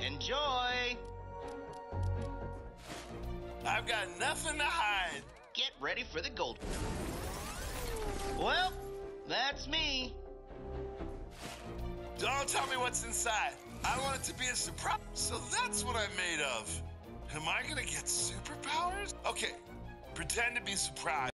Enjoy. I've got nothing to hide. Get ready for the gold. Well, that's me. Don't tell me what's inside. I want it to be a surprise. So that's what I'm made of. Am I gonna get superpowers? Okay, pretend to be surprised.